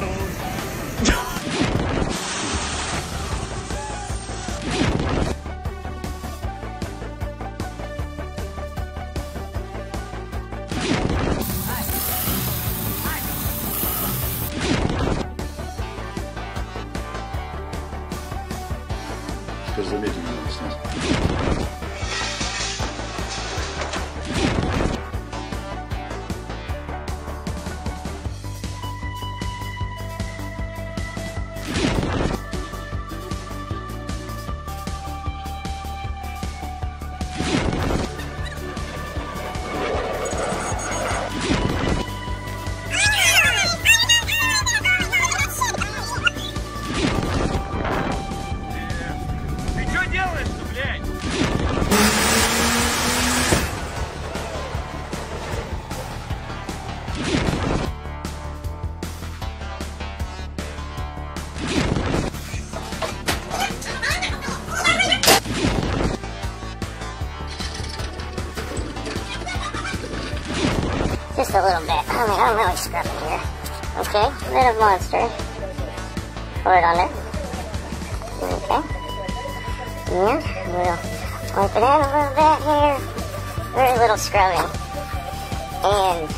Because the midget nonsense. Just a little bit. I mean, I'm really scrubbing here. Okay, a bit of monster. Pour it on there. Okay. And we'll wipe it out a little bit here. Very little scrubbing. And